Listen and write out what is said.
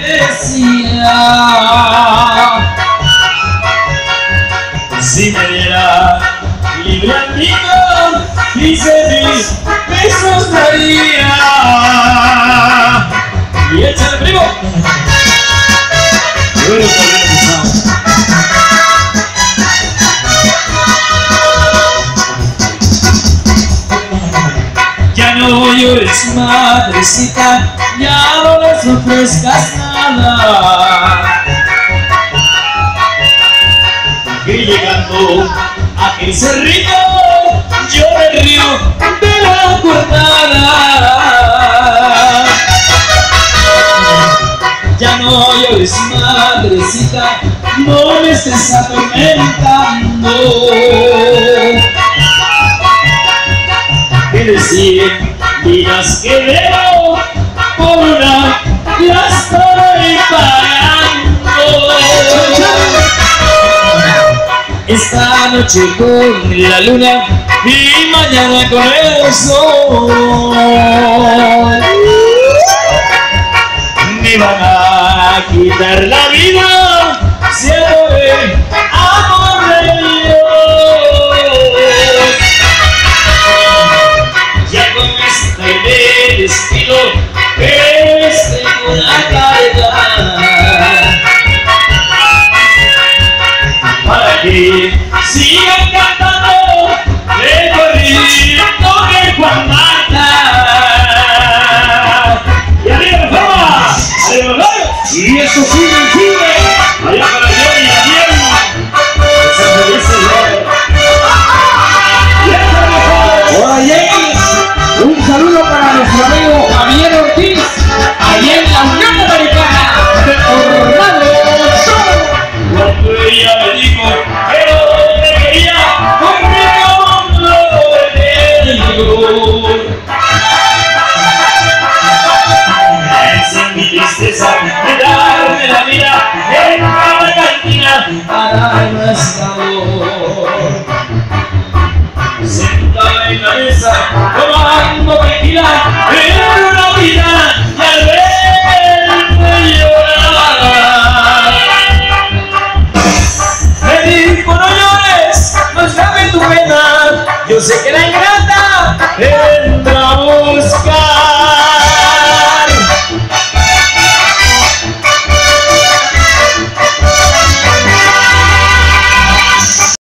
decía Si me diera libre amigo Quince mil llores madrecita, ya no les ofrezcas nada. Que llegando a aquel cerrito, yo me río de la cortada. Ya no llores madrecita, no me estés atormentando que decir miras que veo por una la estoy pagando esta noche con la luna y mañana con el sol. Me van a quitar la vida si el amor me Es mi tristeza de la vida en cada cantina para nuestra amor Sentada en la mesa tomando tequila en una vida y al verme llorar me dijo no llores, no es tu pena. Yo sé que la